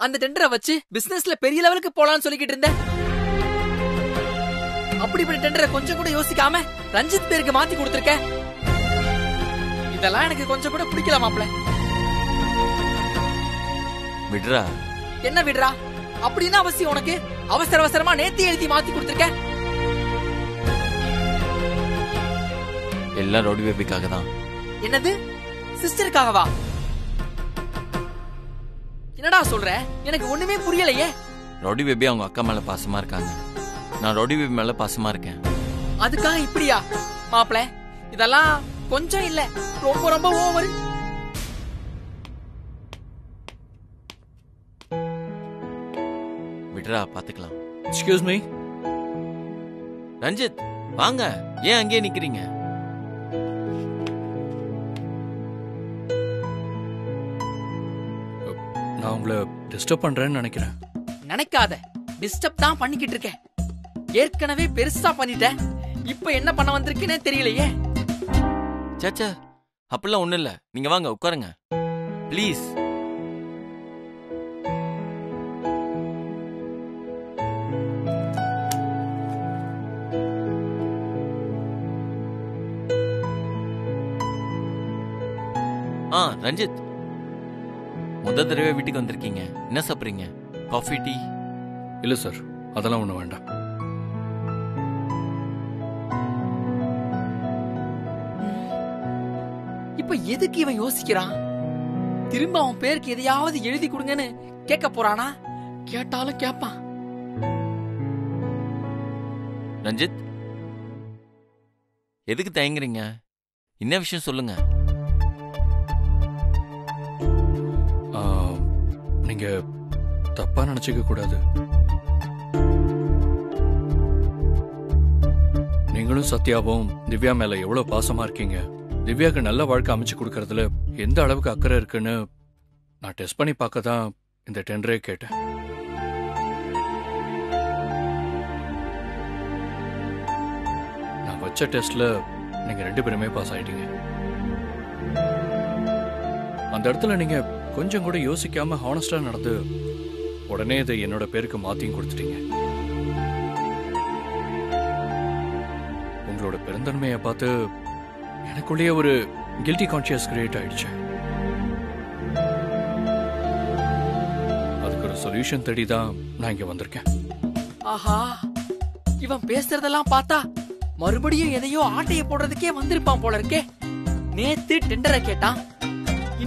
அந்த டெண்டரை வச்சு பிசினஸ்ல பெரிய லெவலுக்கு போலாம்னு சொல்லிக்கிட்டு இருந்த அப்படிப்பட்ட டெண்டரை கொஞ்சம் கூட யோசிக்காம ரஞ்சித் பேருக்கு மாத்தி கொடுத்திருக்க இதெல்லாம் எனக்கு கொஞ்சம் கூட பிடிக்கல மாப்ள விடுறா. என்ன விடுறா? அப்படின்னு அவசியம் உனக்கு. அவசர அவசரமா நேத்தி எழுதி மாத்தி கொடுத்திருக்க எல்லாம் ரோடி பேபிக்காக தான் என்னது சிஸ்டருக்காகவா என்னடா சொல்ற? எனக்கு ஒண்ணுமே புரியலையே. ரோடி பேபி அவங்க அக்கா மேல பாசமா இருக்காங்க. நான் ரோடி பேபி மேல பாசமா இருக்கேன். அதுக்காக இப்படியா? மாப்ள இதெல்லாம் கொஞ்சம் இல்ல. ரொம்ப ரொம்ப ஓவர் விடுறா பாத்துக்கலாம். எக்ஸ்கியூஸ் மீ ரஞ்சித் வாங்க. ஏன் அங்கேயே நிக்கிறீங்க? உங்களை டிஸ்டர்ப் பண்றேன்னு நினைக்கிறேன். நினைக்காத. டிஸ்டர்ப் தான் பண்ணிக்கிட்டு இருக்கேன். ஏற்கனவே பெருசா பண்ணிட்டேன். இப்ப என்ன பண்ண வந்திருக்குன்னே தெரியலையே. சேச்சா அப்படிலாம் ஒண்ணும் இல்ல. நீங்க வாங்க உட்காருங்க. ப்ளீஸ் ஆ ரஞ்சித். முத தடவை வீட்டுக்கு வந்திருக்கீங்க. என்ன சாப்பிடுறீங்க? காஃபி டீ இல்ல சார் அதெல்லாம் ஒண்ணு வேண்டாம். இப்ப எதுக்கு இவன் யோசிக்கிறான்? திரும்ப அவன் பேருக்கு எதையாவது எழுதி கொடுங்கன்னு கேட்க போறானா? கேட்டாலும் கேட்பான். ரஞ்சித்? எதுக்கு தயங்குறீங்க? என்ன விஷயம் சொல்லுங்க. நீங்க தப்பா நினைச்சுக்க கூடாது. நீங்களும் சத்யாவும் திவ்யா மேல எவ்வளவு பாசமா இருக்கீங்க? திவ்யாக்கு நல்ல வாழ்க்கை அமைச்சு கொடுக்கறதுல எந்த அளவுக்கு அக்கறை இருக்குன்னு நான் டெஸ்ட் பண்ணி பார்க்க தான் இந்த டெண்டரே கேட்டேன். நான் வச்ச டெஸ்ட்ல நீங்க ரெண்டு பேருமே பாஸ் ஆயிட்டீங்க. அந்த இடத்துல நீங்க கொஞ்சம் கூட யோசிக்காம ஹானஸ்டா நடந்து உடனே இதை என்னோட பேருக்கு மாத்தியும் கொடுத்துட்டீங்க. உங்களோட பெருந்தன்மையை பார்த்து எனக்குள்ளேயே ஒரு கில்ட்டி கான்சியஸ் கிரியேட் ஆயிடுச்சு. அதுக்கு ஒரு சொல்யூஷன் தேடி தான் நான் இங்க வந்திருக்கேன். ஆஹா இவன் பேசுறதெல்லாம் பார்த்தா மறுபடியும் எதையோ ஆட்டைய போடுறதுக்கே வந்திருப்பான் போல இருக்கே. நேத்து டெண்டரை கேட்டான்.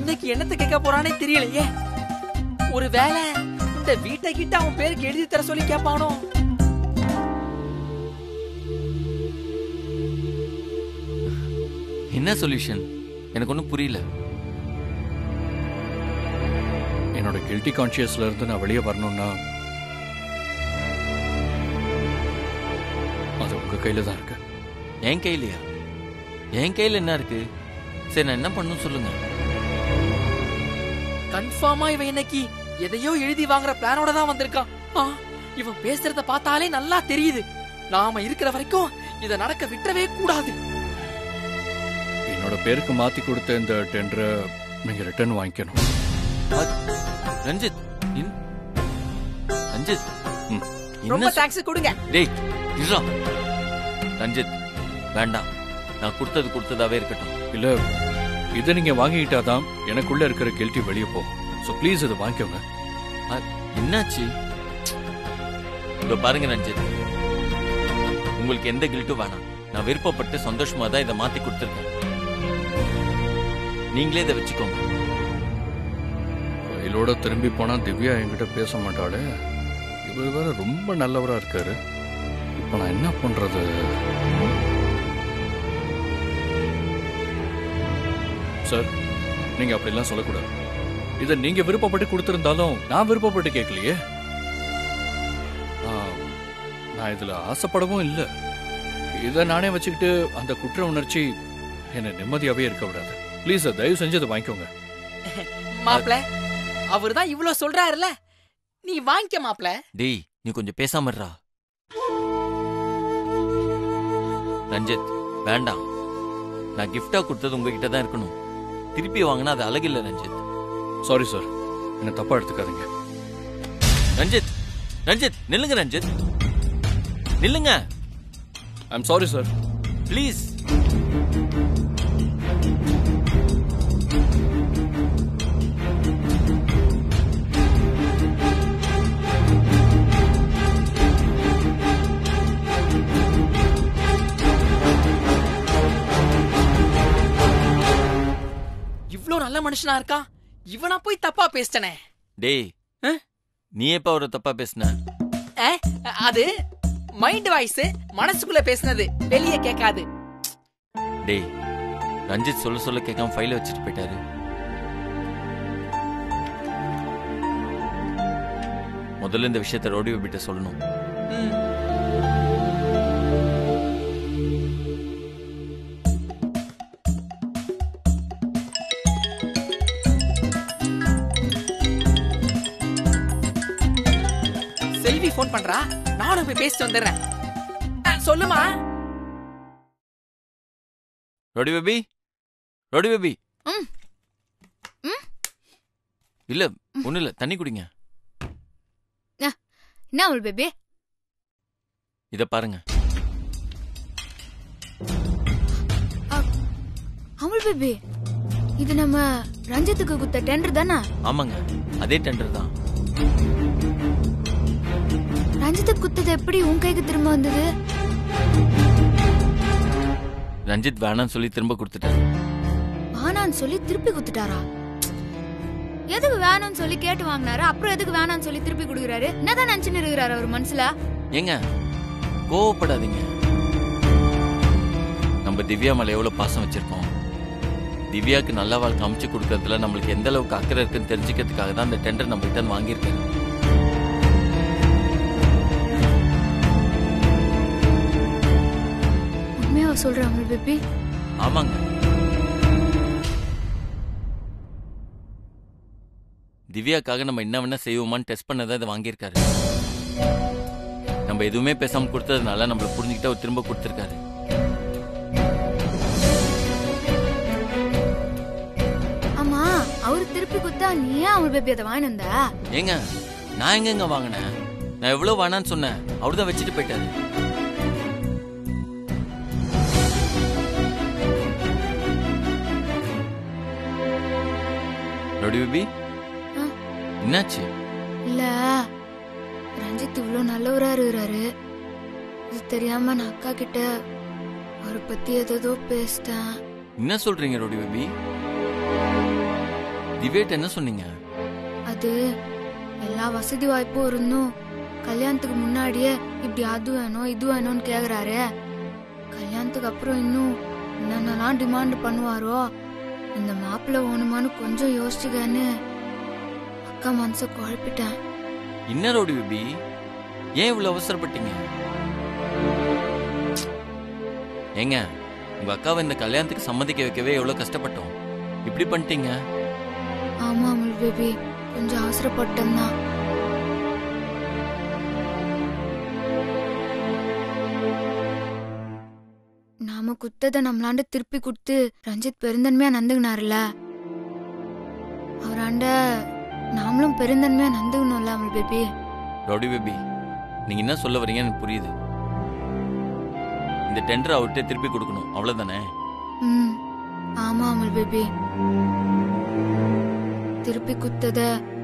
இன்னைக்கு என்னத்த கேட்க போறானே தெரியலையே. ஒருவேளை இந்த வீட்டை கிட்ட அவன் பேருக்கு எழுதி தர சொல்லி கேட்பானோ? என்ன சொல்யூஷன்? எனக்கு ஒன்றும் புரியல. என்னோட கில்ட்டி கான்சியஸ்ல இருந்து நான் வெளியே வரணும்னா அது உங்க கையில தான் இருக்கு. என் கையிலயா? என் கையில என்ன இருக்கு? சரி நான் என்ன பண்ணணும் சொல்லுங்க. கன்ஃபார்மா இவன் இன்னைக்கு எதையோ எழுதி வாங்குற பிளானோட தான் வந்திருக்கான். இவன் பேசுறத பார்த்தாலே நல்லா தெரியுது. நாம இருக்கிற வரைக்கும் இத நடக்க விட்டுறவே கூடாது. என்னோட பேருக்கு மாத்தி கொடுத்த இந்த டெண்டரை நீங்க ரிட்டர்ன் வாங்கிக்கணும். ரஞ்சித் இன்- ரஞ்சித். ரொம்ப தேங்க்ஸ் கொடுங்க. டேய் இருடா. ரஞ்சித் வேண்டாம். நான் கொடுத்தது கொடுத்ததாவே இருக்கட்டும். இல்ல இதை நீங்க வாங்கிக்கிட்டாதான் எனக்குள்ள இருக்கிற கில்ட்டி வெளியே போகும். ஸோ ப்ளீஸ் இதை வாங்கிக்கோங்க. என்னாச்சு? இதோ பாருங்க ரஞ்சித். உங்களுக்கு எந்த கில்ட்டும் வேணாம். நான் விருப்பப்பட்டு சந்தோஷமா தான் இதை மாத்தி கொடுத்துருக்கேன். நீங்களே இதை வச்சுக்கோங்க. கோயிலோட திரும்பி போனா திவ்யா என்கிட்ட பேச மாட்டாளே. இவர் வேற ரொம்ப நல்லவரா இருக்காரு. இப்போ நான் என்ன பண்றது? சார் நீங்க அப்படிலாம் சொல்லக்கூடாது. இதை நீங்க விருப்பப்பட்டு கொடுத்திருந்தாலும் நான் விருப்பப்பட்டு கேட்கலையே. ஆ, நான் இதுல ஆசைப்படவும் இல்லை. இதை நானே வச்சுக்கிட்டு அந்த குற்ற உணர்ச்சி என்னை நிம்மதியாவே இருக்க விடாது. ப்ளீஸ் தயவு செஞ்சு அதை வாங்கிக்கோங்க. மாப்ள அவர்தான் இவ்ளோ சொல்றாருல. நீ வாங்கிக்க மாப்ள டேய் நீ கொஞ்சம் பேசாம இருடா. ரஞ்சித் வேண்டாம். நான் கிஃப்டா கொடுத்தது உங்ககிட்ட தான் இருக்கணும். திருப்பி வாங்கினா அது அழகில்ல ரஞ்சித். சாரி சார் என்ன தப்பா எடுத்துக்காதீங்க. ரஞ்சித்! ரஞ்சித்! நில்லுங்க ரஞ்சித். நில்லுங்க. ஐம் சாரி சார் ப்ளீஸ் நல்ல மனுஷனா இருக்கான் இவனா போய் தப்பா பேசிட்டனே. டேய்? நீ எப்ப அவரை தப்பா பேசுன? அது மைண்ட் வாய்ஸ் மனசுக்குள்ள பேசினது வெளியே கேட்காது. டேய் ரஞ்சித் சொல்ல சொல்ல கேட்காம ஃபைல வச்சுட்டு போயிட்டாரு. முதல்ல இந்த விஷயத்த ரோடி கிட்ட சொல்லணும். ஃபோன் பண்றா? நானும் போய் பேசிட்டு வந்துடுறேன். சொல்லுமா? ரோடி பேபி? ரோடி பேபி? ம். ம். இல்ல ஒண்ணு இல்ல. தண்ணி குடிங்க. என்ன அவள் பேபி? இத பாருங்க. அவள் பேபி? இது நம்ம ரஞ்சித்துக்கு குத்த டெண்டர் தானே? ஆமாங்க. அதே டெண்டர் தான். ரஞ்சித்துக்கு குத்தது எப்படி உன் கைக்கு திரும்ப வந்தது? ரஞ்சித் வேணாம்னு சொல்லி திரும்ப கொடுத்துட்டாரு. வேணான்னு சொல்லி திருப்பி குத்துட்டாரா எதுக்கு வேணாம்னு சொல்லி கேட்டு வாங்கினாரு? அப்புறம் எதுக்கு வேணாம்னு சொல்லி திருப்பி கொடுக்குறாரு? என்னதான் நினைச்சுன்னு இருக்கிறாரு அவர் மனசுல? ஏங்க கோவப்படாதீங்க. நம்ம திவ்யா மேல எவ்வளவு பாசம் வச்சிருக்கோம். திவ்யாக்கு நல்ல வாழ்க்கை அமைச்சு கொடுக்கறதுல நம்மளுக்கு எந்த அளவுக்கு அக்கறை இருக்குன்னு தெரிஞ்சுக்கிறதுக்காக தான் இந்த டெண்டர் நம்ம கிட்ட வாங்கியிருக்காரு. உண்மையா சொல்ற அவள் பேபி. ஆமாங்க. திவ்யாக்காக நம்ம என்ன வேணா செய்வோமான்னு டெஸ்ட் பண்ணதான் இதை வாங்கியிருக்காரு. நம்ம எதுவுமே பேசாம கொடுத்ததுனால நம்மள புரிஞ்சுக்கிட்டு அவர் திரும்ப கொடுத்திருக்காரு. ஆமா அவரு திருப்பி குத்தா நீ ஏன் அவள் பேபி அதை வந்த? ஏங்க நான் எங்கங்க வாங்கினேன்? நான் எவ்வளவு வேணான்னு சொன்னேன். அவர்தான் வச்சுட்டு போயிட்டாரு. Ready baby? என்னாச்சு? இல்ல. ரஞ்சித் இவ்ளோ நல்லவரா இருக்கிறாரு. இது தெரியாம நான் அக்கா கிட்ட அவரை பத்தி ஏதோ பேசிட்டேன். என்ன சொல்றீங்க ரோடி பேபி திவ்யாட்ட என்ன சொன்னீங்க? அது எல்லா வசதி வாய்ப்பும் இருந்தும் கல்யாணத்துக்கு முன்னாடியே இப்படி அது வேணும் இது வேணும்னு கேக்குறாரு. கல்யாணத்துக்கு அப்புறம் இன்னும் என்னென்னலாம் டிமாண்ட் பண்ணுவாரோ? இந்த மாப்பிள்ளை வேணுமான்னு கொஞ்சம் யோசிச்சுக்கன்னு அக்கா மனசை குழப்பிட்டேன். என்ன ரோடி பேபி ஏன் இவ்வளவு அவசரப்பட்டீங்க? ஏங்க உங்க அக்காவை இந்த கல்யாணத்துக்கு சம்மதிக்க வைக்கவே எவ்வளவு கஷ்டப்பட்டோம். இப்படி பண்ணிட்டீங்க? ஆமா அமுல் பேபி கொஞ்சம் அவசரப்பட்டேன் தான். குத்ததை நம்மளாண்ட திருப்பி கொடுத்து ரஞ்சித் பெருந்தன்மையா நந்துக்கினாருல அவராண்ட நாமளும் பெருந்தன்மையா நந்துக்கணும்ல அமுல் பேபி? ரவுடி பேபி நீங்க என்ன சொல்ல வரீங்கன்னு எனக்கு புரியுது. இந்த டெண்டர் அவர்கிட்ட திருப்பி கொடுக்கணும் அவ்வளவுதானே? ம் ஆமா அமுல் பேபி. திருப்பி குத்தத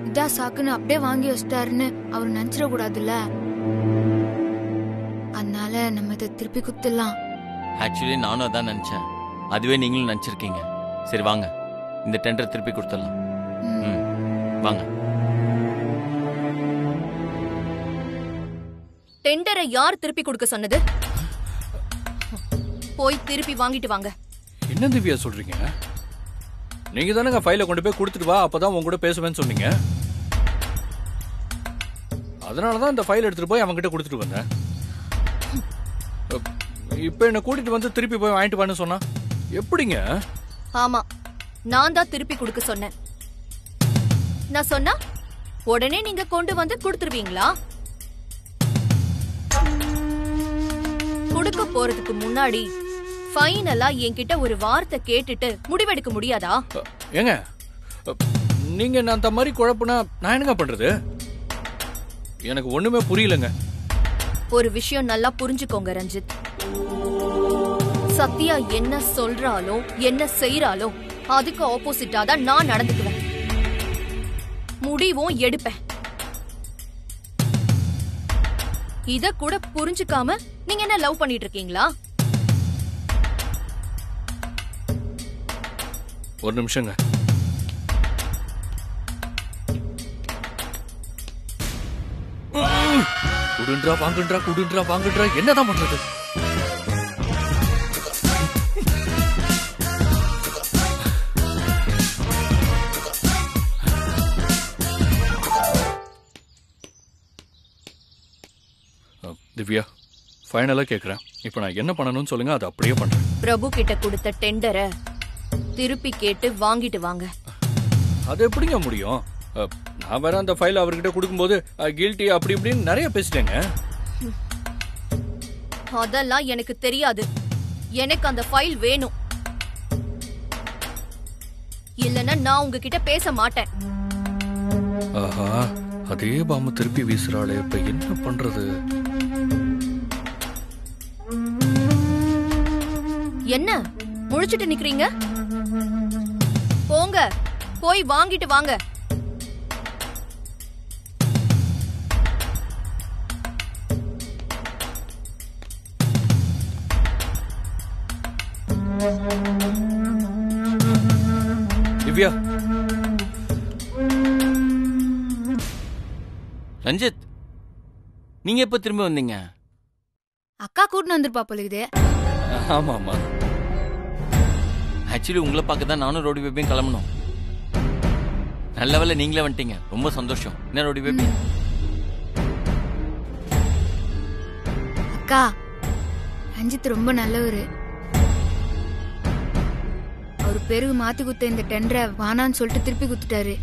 இதா சாக்குன்னு அப்படியே வாங்கி வச்சிட்டாருன்னு அவர் நினைச்சிட கூடாதுல்ல அதனால நம்ம இதை திருப்பி குத்துடலாம். ஆக்சுவலி நானும் அதான் நினைச்சேன். அதுவே நீங்களும் நினைச்சிருக்கீங்க. சரி வாங்க. இந்த டெண்டர் திருப்பி கொடுத்துடலாம். ம். வாங்க. டெண்டரை யார் திருப்பி கொடுக்க சொன்னது? போய் திருப்பி வாங்கிட்டு வாங்க. என்ன திவ்யா சொல்றீங்க? நீங்க தானங்க ஃபைலை கொண்டு போய் கொடுத்துட்டு வா அப்பதான் உங்க கூட பேசுவேன்னு சொன்னீங்க. அதனால தான் இந்த ஃபைல் எடுத்துட்டு போய் அவன்கிட்ட கொடுத்துட்டு வந்தேன். இப்போ என்ன கூட்டிட்டு வந்து திருப்பி போய் வாங்கிட்டு வான்னு சொன்னா? எப்படிங்க? ஆமா நான் தான் திருப்பி கொடுக்க சொன்னேன். நான் சொன்னா உடனே நீங்க கொண்டு வந்து கொடுத்துருவீங்களா? கொடுக்க போறதுக்கு முன்னாடி ஃபைனலா என்கிட்ட ஒரு வார்த்தை கேட்டுட்டு முடிவெடுக்க முடியாதா? ஏங்க நீங்க என்ன அந்த மாதிரி குழப்புனா நான் என்னங்க பண்றது? எனக்கு ஒண்ணுமே புரியலங்க. ஒரு விஷயம் நல்லா புரிஞ்சுக்கோங்க ரஞ்சித். சத்யா என்ன சொல்றாலோ என்ன செய்யறாலோ அதுக்கு ஆப்போசிட்டா தான் நான் நடந்துக்குவேன். முடிவும் எடுப்பேன். இத கூட புரிஞ்சுக்காம நீங்க என்ன லவ் பண்ணிட்டு இருக்கீங்களா ஒரு நிமிஷங்க. குடுன்றா வாங்குன்றா குடுன்றா வாங்குன்றா என்னதான் பண்றது? ஃபைனலா கேக்குறேன். இப்போ நான் என்ன பண்ணணும்னு சொல்லுங்க அதை அப்படியே பண்றேன். பிரபு கிட்ட கொடுத்த டெண்டரை திருப்பி கேட்டு வாங்கிட்டு வாங்க. அது எப்படிங்க முடியும்? அஹ், நான் வேற அந்த ஃபைல் அவர்கிட்ட கொடுக்கும்போது கில்ட்டி அப்படி இப்படின்னு நிறைய பேசிட்டேங்க. அதெல்லாம் எனக்கு தெரியாது. எனக்கு அந்த ஃபைல் வேணும். இல்லனா நான் உங்ககிட்ட பேச மாட்டேன். ஆஹா அதே பாம்பு திருப்பி வீசுறாளே இப்ப என்ன பண்றது? என்ன? முழிச்சிட்டு நிக்கிறீங்க? போங்க. போய் வாங்கிட்டு வாங்க. திவ்யா. ரஞ்சித் நீங்க எப்ப திரும்ப வந்தீங்க? அக்கா கூட்டின்னு வந்திருப்பா போலுக்குது ஆமாம்மா ஆக்சுவலி உங்களை பார்க்க தான் நானும் ரோடி பேபியும் கிளம்பணும். நல்ல வேலை நீங்களே வந்துட்டீங்க. ரொம்ப சந்தோஷம். என்ன ரோடி பேபி அக்கா ரஞ்சித் ரொம்ப நல்லவரு. அவர் பெருகு மாத்தி குத்த இந்த டெண்டரை வானான்னு சொல்லிட்டு திருப்பி குத்துட்டாரு.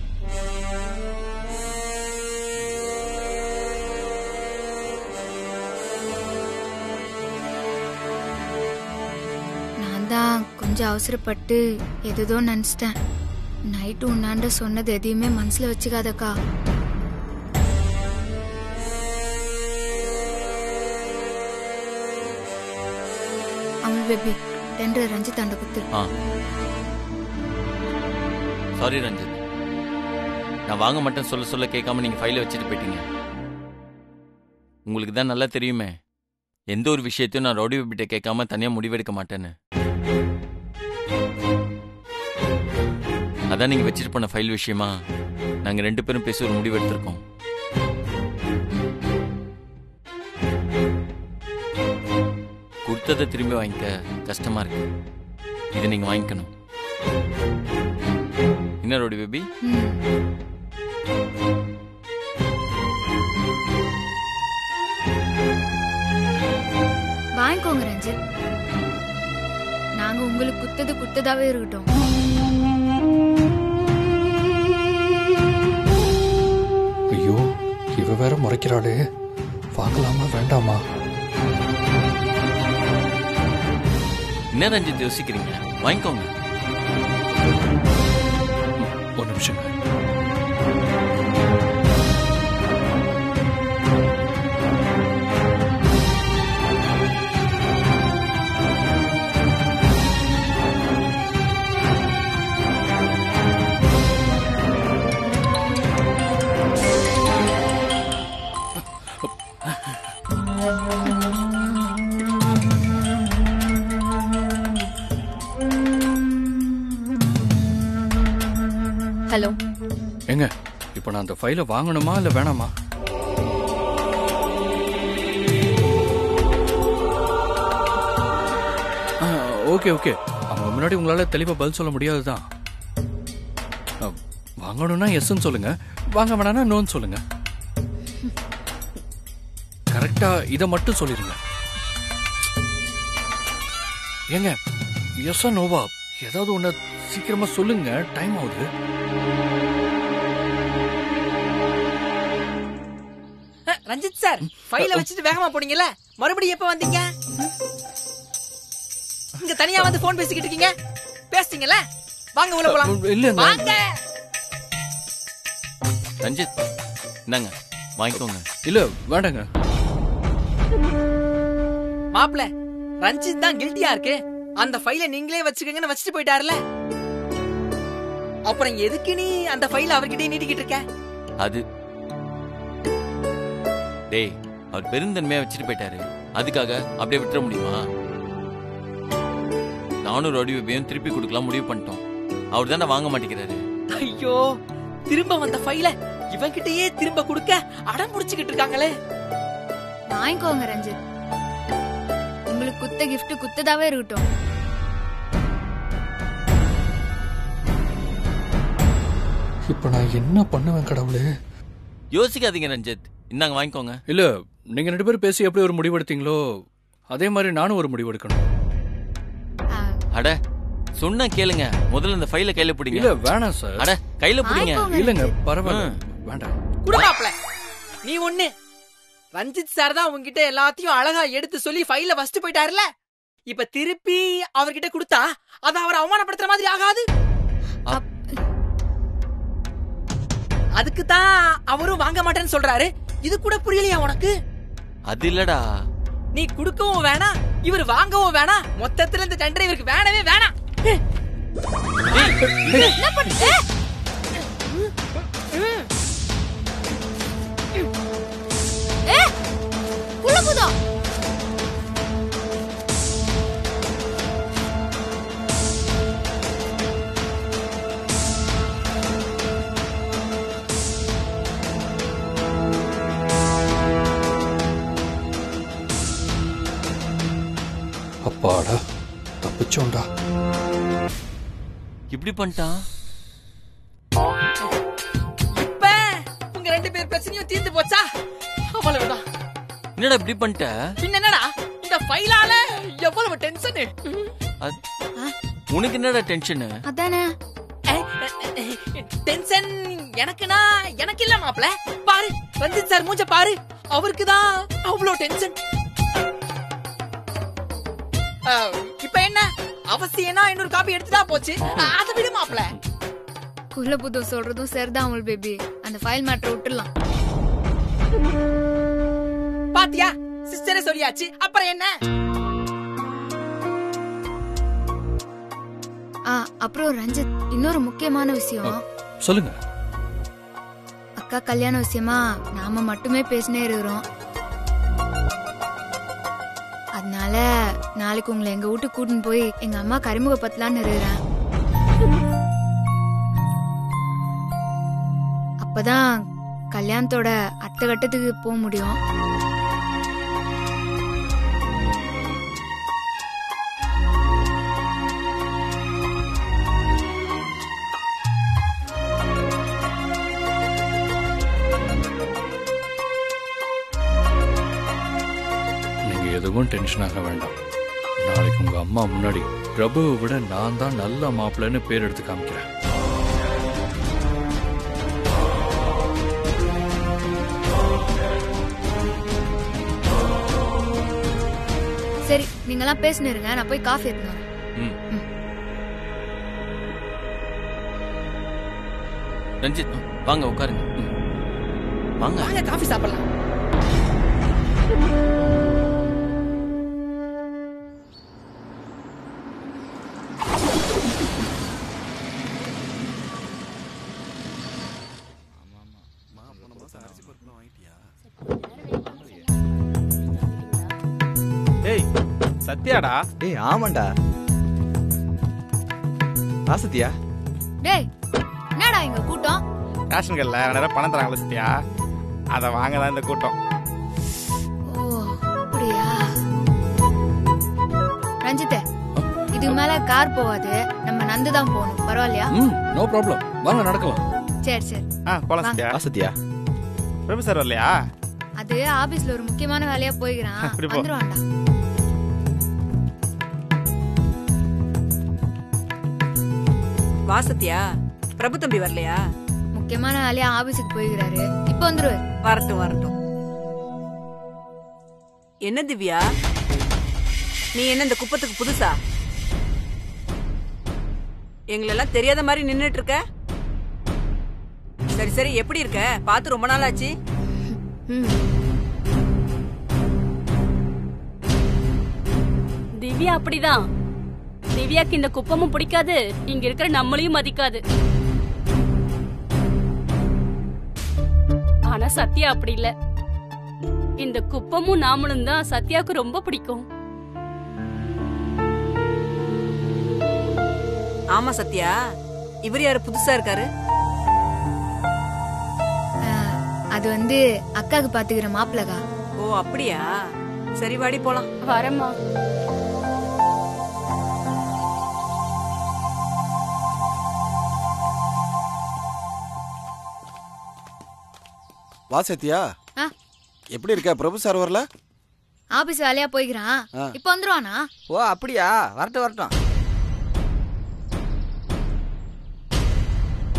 தான் கொஞ்சம் அவசரப்பட்டு எதுதோ நினச்சிட்டேன். நைட்டு உன்னாண்ட சொன்னது எதையுமே மனசுல வச்சுக்காதக்கா. அமல் பேபி டெண்டரை ரஞ்சித் அண்ட குத்து. சாரி ரஞ்சித். நான் வாங்க மாட்டேன் சொல்ல சொல்ல கேட்காம நீங்க ஃபைலை வச்சுட்டு போயிட்டீங்க. உங்களுக்கு தான் நல்லா தெரியுமே. எந்த ஒரு விஷயத்தையும் நான் ரவுடி பேபிட்ட கேட்காம தனியாக முடிவெடுக்க மாட்டேன்னு. அதான் நீங்க வச்சுட்டு போன ஃபைல் விஷயமா? நாங்க ரெண்டு பேரும் பேசி ஒரு முடிவு எடுத்திருக்கோம். கொடுத்ததை திரும்பி வாங்கிக்க கஷ்டமா இருக்கு. இதை நீங்க வாங்கிக்கணும். என்ன ரோடி பேபி வாங்கிக்கோங்க ரஞ்சித். நாங்க உங்களுக்கு குத்தது குத்ததாவே இருக்கட்டும். ஐயோ இவ வேற முறைக்கிறாளே. வாங்கலாமா வேண்டாமா? என்ன ரஞ்சித் யோசிக்கிறீங்க? வாங்கிக்கோங்க. ஒரு நிமிஷம். நான் அந்த ஃபைலை வாங்கணுமா இல்லை வேணாமா? ஓகே ஓகே அவங்க முன்னாடி உங்களால் தெளிவாக பதில் சொல்ல முடியாதுதான். தான் வாங்கணும்னா எஸ்ன்னு சொல்லுங்க. வாங்க வேணாம்னா நோன்னு சொல்லுங்க. கரெக்டாக இதை மட்டும் சொல்லிடுங்க ஏங்க எஸ் நோவா ஏதாவது ஒன்று சீக்கிரமாக சொல்லுங்க. டைம் ஆகுது. ரஞ்சித் சார் ஃபைல வச்சுட்டு வேகமா போனீங்கல்ல? மறுபடியும் எப்ப வந்தீங்க? இங்க தனியா வந்து போன் பேசிக்கிட்டு இருக்கீங்க. பேசுறீங்கல்ல வாங்க உள்ள போலாம். இல்ல வாங்க. ரஞ்சித் இந்தாங்க. வாங்கிக்கோங்க. இல்ல வேண்டாங்க. மாப்ள ரஞ்சித் தான் கில்ட்டியா இருக்கு. அந்த ஃபைல நீங்களே வச்சுக்கங்கன்னு வச்சுட்டு போயிட்டாருல அப்புறம் எதுக்கு நீ அந்த ஃபைல அவர்கிட்டயே நீட்டிக்கிட்டு இருக்க? அது டேய் அவர் பெருந்தன்மையா வச்சுட்டு போயிட்டாரு. அதுக்காக அப்படியே விட்டுற முடியுமா? நானூறு வடிவையும் திருப்பி கொடுக்கலாம் முடிவு பண்ணிட்டோம். அவர் தானே வாங்க மாட்டேங்கிறாரு. ஐயோ திரும்ப வந்த ஃபைல இவன்கிட்டயே திரும்ப கொடுக்க அடம் புடிச்சுக்கிட்டு இருக்காங்களே. வாங்கிக்கோங்க ரஞ்சித். உங்களுக்கு குத்த gift குத்ததாவே இருக்கட்டும். இப்ப நான் என்ன பண்ணுவேன் கடவுளே? யோசிக்காதீங்க ரஞ்சித். இந்தாங்க வாங்கிக்கோங்க. இல்ல நீங்க ரெண்டு பேரும் பேசி எப்படி ஒரு முடிவெடுத்தீங்களோ அதே மாதிரி நானும் ஒரு முடிவெடுக்கணும். ஆ, அட சொன்னா கேளுங்க. முதல்ல இந்த ஃபைல கையில பிடிங்க. இல்ல வேணாம் சார் அட கையில பிடிங்க. இல்லங்க ரஞ்சித். பரவாயில்ல. வேண்டாம். குடு மாப்ள நீ ஒண்ணு. ரஞ்சித் சார் தான் உங்ககிட்ட எல்லாத்தையும் அழகா எடுத்து சொல்லி ஃபைல வச்சுட்டு போயிட்டாருல இப்ப திருப்பி அவர்கிட்ட கொடுத்தா அது அவரை அவமானப்படுத்துற மாதிரி ஆகாது? அதுக்கு தான் அவரும் வாங்க மாட்டேன்னு சொல்றாரு. இது கூட புரியலையா உனக்கு அது இல்லடா நீ குடுக்கவும் வேணாம் இவர் வாங்கவும் வேணாம் மொத்தத்துல இந்த டெண்டர் இவருக்கு வேணவே வேணாம் என்ன பண்ண ஏ பண்ணிட்டான். இப்ப உங்க ரெண்டு பேர் பிரச்சனையும் தீர்ந்து போச்சா? அவ்வளவுதான் என்னடா இப்படி பண்ணிட்ட? பின்ன என்னடா? இந்த ஃபைலால எவ்வளவு டென்ஷனு? உனக்கு என்னடா டென்ஷனு? அதானே. டென்ஷன் எனக்குனா எனக்கு இல்ல மாப்ள பாரு ரஞ்சித் சார் மூஞ்ச பாரு. அவருக்கு தான் அவ்வளோ டென்ஷன். இப்ப என்ன? அவசியம்னா இன்னொரு காப்பி எடுத்துட்டா போச்சு. அதை விடு மாப்ள குலபுதம் சொல்றதும் சரிதான் அமுல் பேபி அந்த ஃபைல் மேட்டர் விட்டுடலாம். பாத்தியா? சிஸ்டரே சொல்லியாச்சு. அப்புறம் என்ன? ஆ அப்புறம் ரஞ்சித் இன்னொரு முக்கியமான விஷயம். சொல்லுங்க. அக்கா கல்யாண விஷயமா? நாம மட்டுமே பேசினே இருக்கிறோம். அதனால நாளைக்கு உங்களை எங்க வீட்டுக்கு கூட்டின்னு போய் எங்க அம்மா கரிமுகப்படுத்தலான்னு இருக்கிறேன் அப்பதான் கல்யாணத்தோட அடுத்த கட்டத்துக்கு போக முடியும். எதுவும் டென்ஷன் ஆக வேண்டாம். அம்மா முன்னாடி. பிரபுவை விட நான் தான் நல்ல மாப்பிள்ளைன்னு பேர் எடுத்து காமிக்கிறேன். சரி நீங்கெல்லாம் பேசினு இருங்க நான் போய் காஃபி எடுத்துன்னு வரேன். ம். ரஞ்சித் வாங்க உட்காருங்க. வாங்க. வாங்க காஃபி சாப்பிடலாம். சத்யாடா? ஏய் ஆமாண்டா. ஆசத்தியா டேய் என்னடா இங்க கூட்டம்? ரேஷன் கடையில் ரெண்டாயிரம் பணம் தராங்களா சத்யா. அதை வாங்க தான் இந்த கூட்டம். ஓ அப்படியா? ரஞ்சித் இதுக்கு மேல கார் போகாது. நம்ம நந்து தான் போகணும். பரவாயில்லையா? ம் நோ ப்ராப்ளம் வாங்க நடக்கலாம். சரி சரி. ஆ போலாம் சத்யா. ஆசத்தியா பிரபு சார் வரலையா? அது ஆபீஸ்ல ஒரு முக்கியமான வேலையா போய்க்கிறான். அப்படி வந்துருவான்டா வாசத்தியா? பிரபு தம்பி வரலையா? முக்கியமான வேலையா ஆபீஸுக்கு போய்க்கிறாரு. இப்போ வந்துருவாரு. வரட்டும் வரட்டும். என்ன திவ்யா? நீ என்ன இந்த குப்பத்துக்கு புதுசா? எங்களெல்லாம் தெரியாத மாதிரி நின்னுட்டு இருக்க சரி சரி எப்படி இருக்க? பார்த்து ரொம்ப நாள் ஆச்சு திவ்யா அப்படிதான். திவ்யாக்கு இந்த குப்பமும் பிடிக்காது. இங்க இருக்கிற நம்மளையும் மதிக்காது. ஆனா சத்யா அப்படி இல்ல. இந்த குப்பமும் நாமளும் தான் சத்யாவுக்கு ரொம்ப பிடிக்கும். ஆமா சத்யா. இவர் யாரு? புதுசா இருக்காரு? அது வந்து அக்காக்கு பாத்துக்கிற மாப்பிளகா. ஓ அப்படியா? சரி வாடி போலாம். வரமா வா சத்யா ஆ. எப்படி இருக்க? பிரபு சார் வரல? ஆபீஸ் வேலையா போய்க்கிறான். இப்ப வந்துருவானா? ஓ அப்படியா? வரட்டும் வரட்டும்.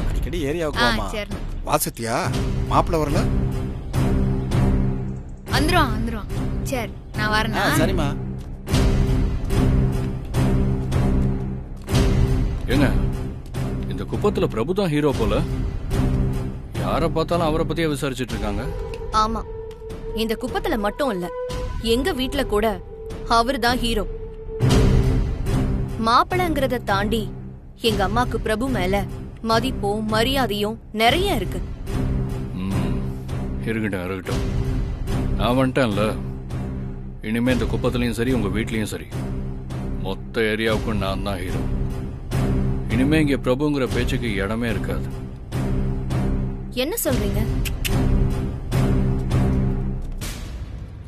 அடிக்கடி ஏரியாவுக்கு ஆ வாமா சரி வா சத்யா மாப்பிள்ள வரல? வந்துருவான் வந்துருவான். சரி நான் வரேனா சரிம்மா. ஏங்க இந்த குப்பத்துல பிரபு தான் ஹீரோ போல. யாரை பார்த்தாலும் அவரை பத்தியே விசாரிச்சுட்டு இருக்காங்க ஆமா. இந்த குப்பத்துல மட்டும் இல்ல எங்க வீட்ல கூட அவர்தான் ஹீரோ. மாப்பிளங்கிறத தாண்டி எங்க அம்மாக்கு பிரபு மேல மதிப்பும் மரியாதையும் நிறைய இருக்கு. இருக்கட்டும் இருக்கட்டும். நான் வந்துட்டேன்ல. இனிமே இந்த குப்பத்துலயும் சரி உங்க வீட்லயும் சரி. மொத்த ஏரியாவுக்கும் நான் தான் ஹீரோ. இனிமே இங்க பிரபுங்கிற பேச்சுக்கு இடமே இருக்காது. என்ன சொல்றீங்க?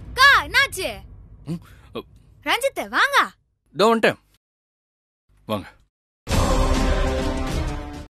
அக்கா என்னாச்சு? ரஞ்சித் வாங்க. இதோ வந்துட்டேன். வாங்க.